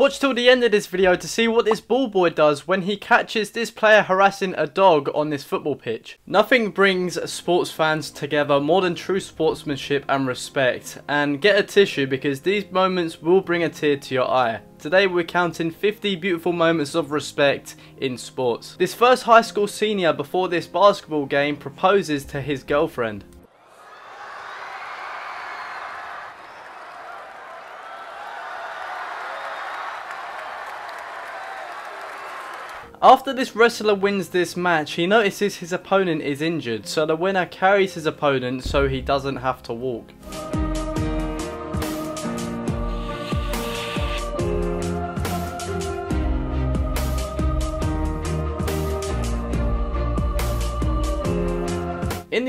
Watch till the end of this video to see what this ball boy does when he catches this player harassing a dog on this football pitch. Nothing brings sports fans together more than true sportsmanship and respect. And get a tissue because these moments will bring a tear to your eye. Today we're counting 50 beautiful moments of respect in sports. This first high school senior before this basketball game proposes to his girlfriend. After this wrestler wins this match, he notices his opponent is injured, so the winner carries his opponent so he doesn't have to walk.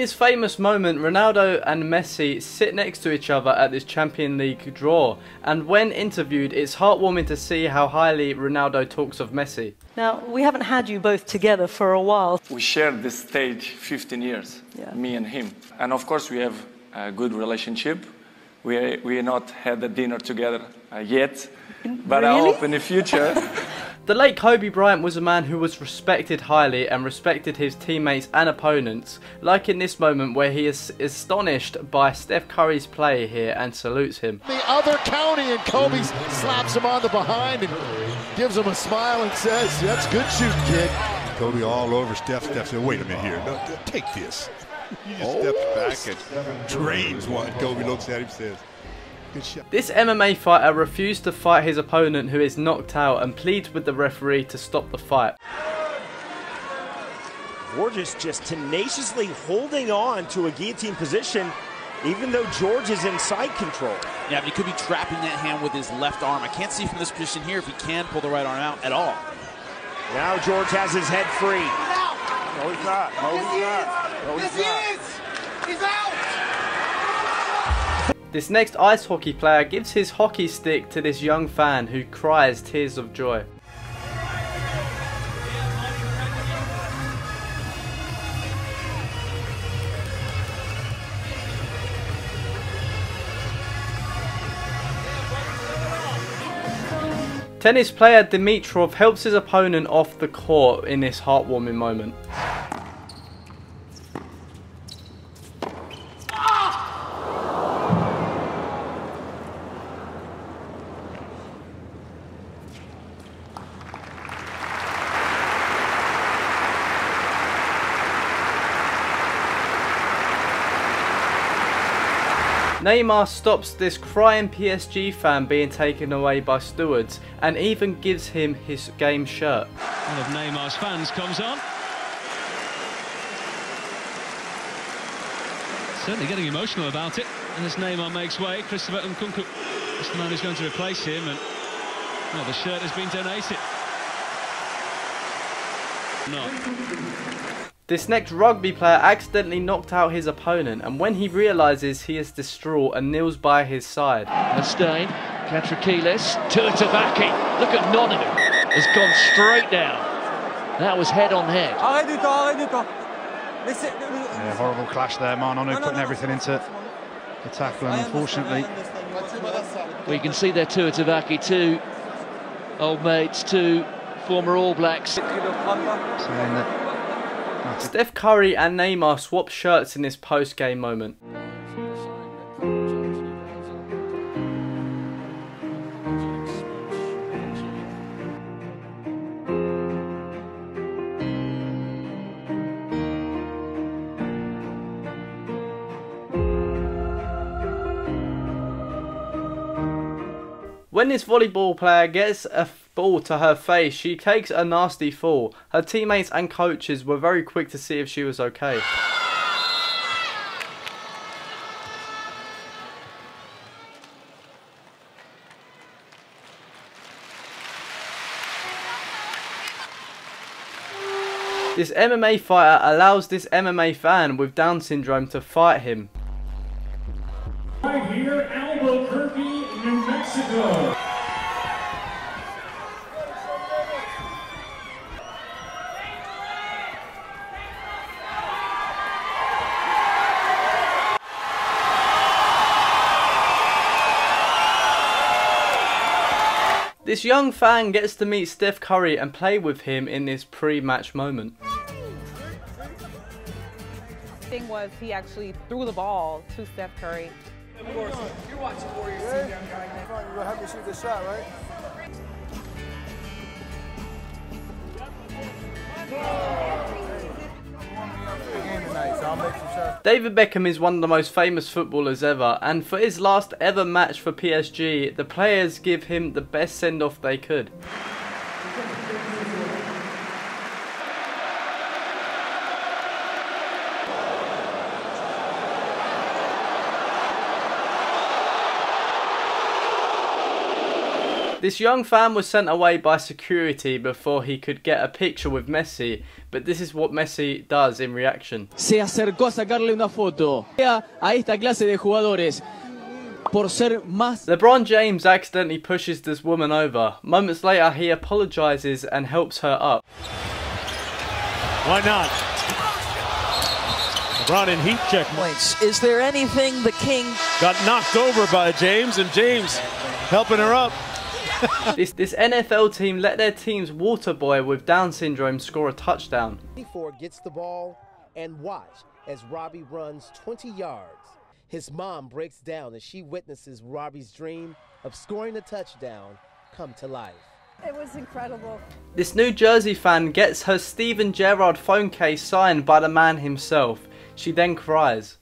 This famous moment, Ronaldo and Messi sit next to each other at this Champion League draw, and when interviewed, it's heartwarming to see how highly Ronaldo talks of Messi. Now, we haven't had you both together for a while. We shared this stage 15 years, Yeah. me and him. And of course, we have a good relationship. We we not had a dinner together uh, yet, but I hope in the future. The late Kobe Bryant was a man who was respected highly and respected his teammates and opponents, like in this moment where he is astonished by Steph Curry's play here and salutes him. the other county, and Kobe slaps him on the behind and gives him a smile and says, "That's good shooting, kid." Kobe all over Steph. Steph said, wait a minute here. No, take this. He just steps back and oh, drains one. Kobe looks at him and says, good shot. This MMA fighter refused to fight his opponent who is knocked out and pleads with the referee to stop the fight. George just tenaciously holding on to a guillotine position, even though George is in side control. Yeah, but he could be trapping that hand with his left arm. I can't see from this position here if he can pull the right arm out at all. Now George has his head free. No, he's not. No, he's not. No, he's not. This next ice hockey player gives his hockey stick to this young fan who cries tears of joy. Tennis player Dimitrov helps his opponent off the court in this heartwarming moment. Neymar stops this crying PSG fan being taken away by stewards and even gives him his game shirt. One of Neymar's fans comes on. Certainly getting emotional about it. And as Neymar makes way, Christopher Nkunku is the man who's going to replace him. And well, the shirt has been donated. Not. This next rugby player accidentally knocked out his opponent and when he realises he is distraught and kneels by his side. Mustaine, Katrakilis, Tuatavaki. Look at Nonu. Has gone straight down. That was head on head. Yeah, horrible clash there. Ma'a Nonu putting everything into the tackle, and unfortunately, We can see there Tuatavaki, two old mates, two former All Blacks. saying that Steph Curry and Neymar swap shirts in this post-game moment. When this volleyball player gets a ball to her face, she takes a nasty fall. Her teammates and coaches were very quick to see if she was okay. This MMA fighter allows this MMA fan with Down syndrome to fight him. This young fan gets to meet Steph Curry and play with him in this pre-match moment. Thing was he actually threw the ball to Steph Curry. Of course, you're watching Warriors team, young guy. You're gonna shoot this shot, right? David Beckham is one of the most famous footballers ever, and for his last ever match for PSG, the players give him the best send off they could. This young fan was sent away by security before he could get a picture with Messi, but this is what Messi does in reaction. Se acercó a sacarle una foto a esta clase de jugadores. Por ser más LeBron James accidentally pushes this woman over. Moments later, he apologizes and helps her up. Why not? LeBron in heat check points. Is there anything the king got knocked over by James and James helping her up? this this NFL team let their team's water boy with Down syndrome score a touchdown. 24 gets the ball and watch as Robbie runs 20 yards. His mom breaks down as she witnesses Robbie's dream of scoring a touchdown come to life. It was incredible. This New Jersey fan gets her Steven Gerrard phone case signed by the man himself. She then cries.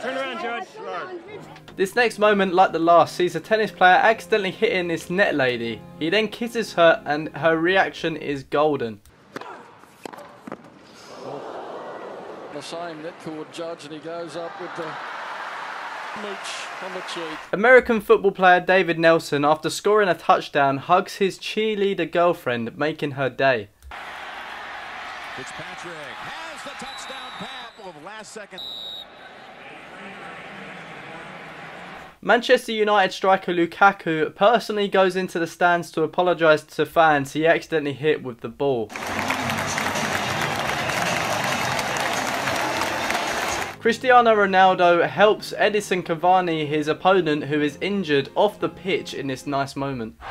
Turn around, Judge. This next moment, like the last, sees a tennis player accidentally hitting this net lady. He then kisses her and her reaction is golden. The same net cord judge and he goes up with the mooch on the cheek. American football player David Nelson, after scoring a touchdown, hugs his cheerleader girlfriend, making her day. Fitzpatrick has the touchdown pass of last second. Manchester United striker Lukaku personally goes into the stands to apologise to fans he accidentally hit with the ball. Cristiano Ronaldo helps Edinson Cavani, his opponent who is injured, off the pitch in this nice moment. Much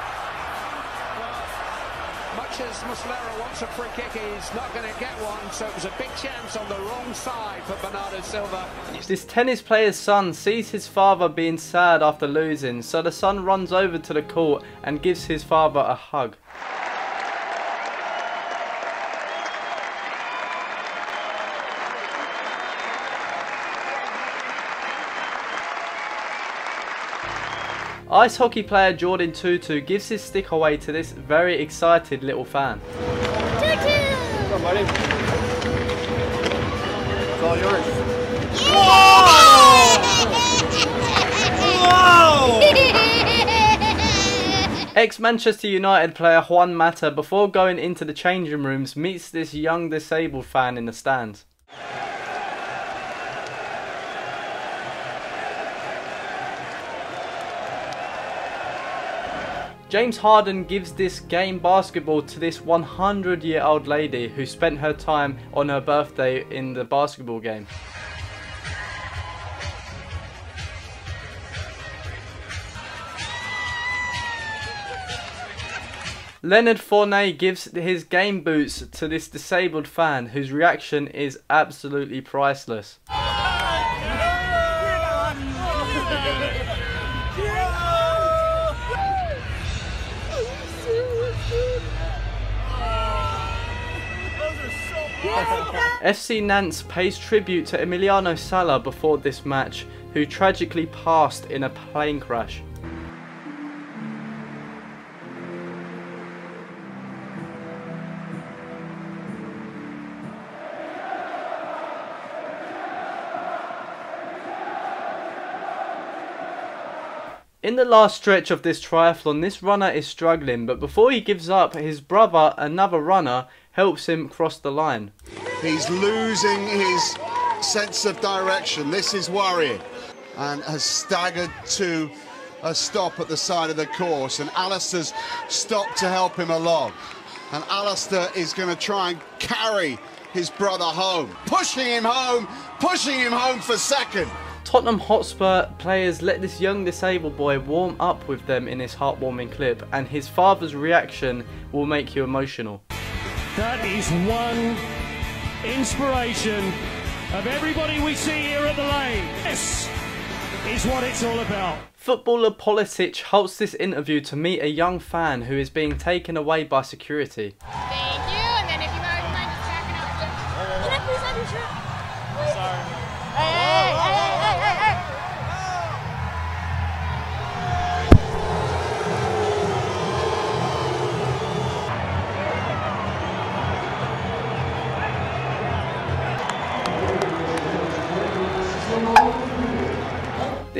as Muslera wants a free kick, he's not going to get one, so it was a big chance on the wrong side for Bernardo Silva. This tennis player's son sees his father being sad after losing, so the son runs over to the court and gives his father a hug. Ice hockey player Jordin Tootoo gives his stick away to this very excited little fan. What's up, buddy? It's all yours. Ex-Manchester United player Juan Mata, before going into the changing rooms, meets this young disabled fan in the stands. James Harden gives this game basketball to this 100 year old lady who spent her time on her birthday in the basketball game. Leonard Fournier gives his game boots to this disabled fan whose reaction is absolutely priceless. FC Nantes pays tribute to Emiliano Sala before this match, who tragically passed in a plane crash. In the last stretch of this triathlon, this runner is struggling, but before he gives up, his brother, another runner, helps him cross the line. He's losing his sense of direction. This is worrying. And has staggered to a stop at the side of the course. And Alistair's stopped to help him along. And Alistair is going to try and carry his brother home. Pushing him home, pushing him home for second. Tottenham Hotspur players let this young disabled boy warm up with them in this heartwarming clip and his father's reaction will make you emotional. That is one inspiration of everybody we see here at the lane. This is what it's all about. Footballer Pulisic halts this interview to meet a young fan who is being taken away by security. Thank you, and then if you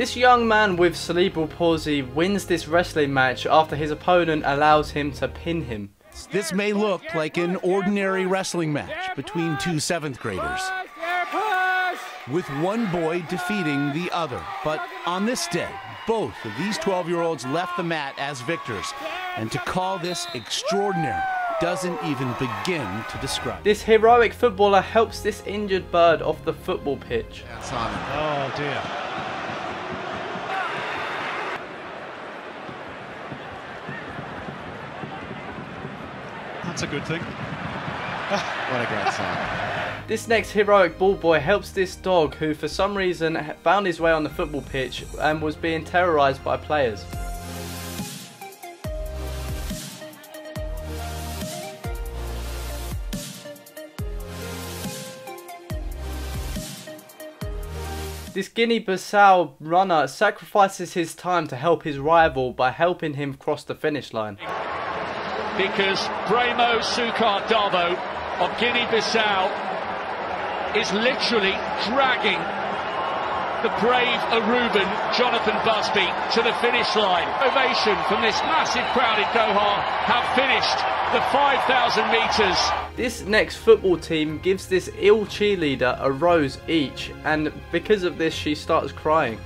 This young man with cerebral palsy wins this wrestling match after his opponent allows him to pin him. This may look like an ordinary wrestling match between two seventh graders, with one boy defeating the other. But on this day, both of these 12 year olds left the mat as victors, and to call this extraordinary doesn't even begin to describe. This heroic footballer helps this injured bird off the football pitch. Oh dear. That's a good thing. what a great sign. This next heroic ball boy helps this dog who for some reason found his way on the football pitch and was being terrorised by players. This Guinea-Bissau runner sacrifices his time to help his rival by helping him cross the finish line. Because Braima Suncar Dabo of Guinea-Bissau is literally dragging the brave Aruban Jonathan Busby to the finish line. Ovation from this massive crowd in Doha have finished the 5,000 metres. This next football team gives this ill cheerleader a rose each and because of this she starts crying.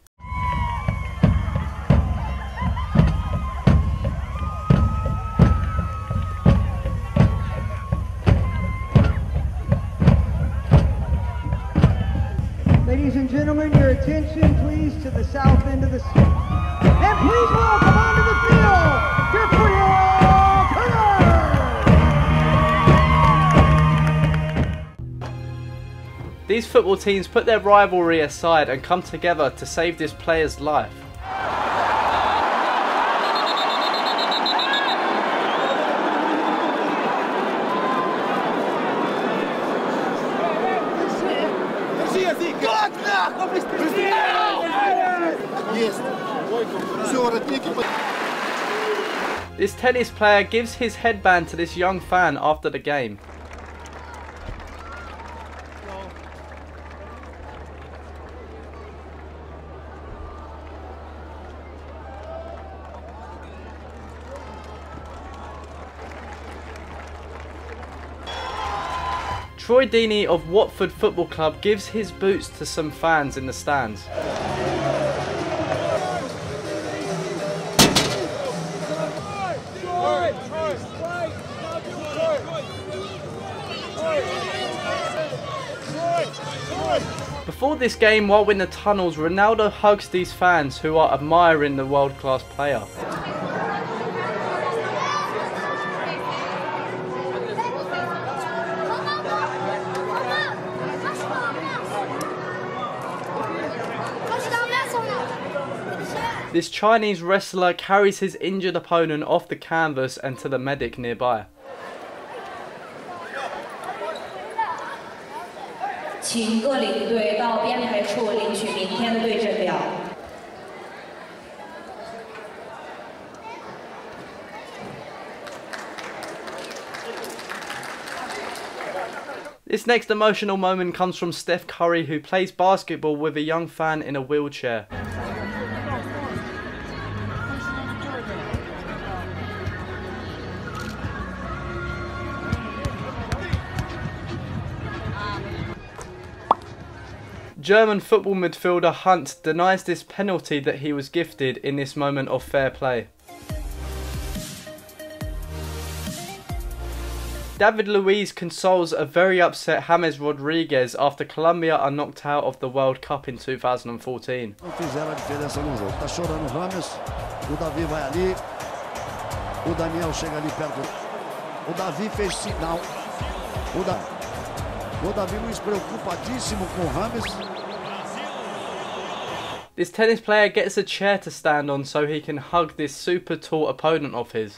These football teams put their rivalry aside and come together to save this player's life. This tennis player gives his headband to this young fan after the game. Troy Deeney of Watford Football Club gives his boots to some fans in the stands. Before this game, while in the tunnels, Ronaldo hugs these fans who are admiring the world-class player. This Chinese wrestler carries his injured opponent off the canvas and to the medic nearby. This next emotional moment comes from Steph Curry who plays basketball with a young fan in a wheelchair. German football midfielder Hunt denies this penalty that he was gifted in this moment of fair play. David Luiz consoles a very upset James Rodriguez after Colombia are knocked out of the World Cup in 2014. Não fizeram a diferença no jogo. Tá chorando o Rames, o Davi vai ali, o Daniel chega ali perto. O Davi fez sinal. O, da... o Davi Luiz preocupadíssimo com o Rames. This tennis player gets a chair to stand on so he can hug this super tall opponent of his.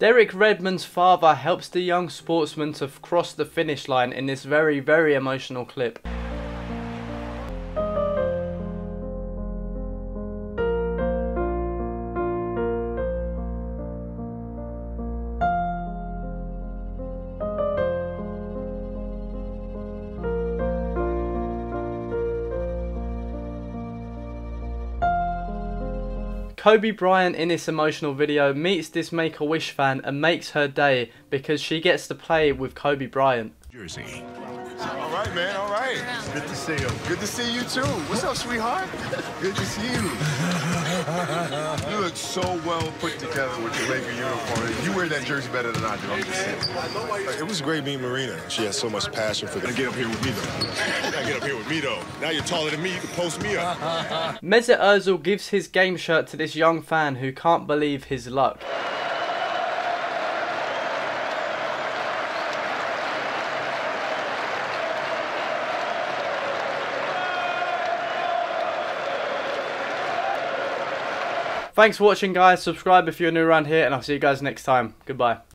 Derek Redmond's father helps the young sportsman to cross the finish line in this very, very emotional clip. Kobe Bryant in this emotional video meets this Make-A-Wish fan and makes her day because she gets to play with Kobe Bryant. Jersey. All right, man. All right. Good to see you. Good to see you too. What's up, sweetheart? Good to see you. You look so well put together with your Laker uniform. You wear that jersey better than I do. I'm just saying. It was great meeting Marina. She has so much passion for the. Get up here with me though. You get up here with me though. Now you're taller than me. You can post me up. Mesut Ozil gives his game shirt to this young fan who can't believe his luck. Thanks for watching guys, subscribe if you're new around here and I'll see you guys next time. Goodbye.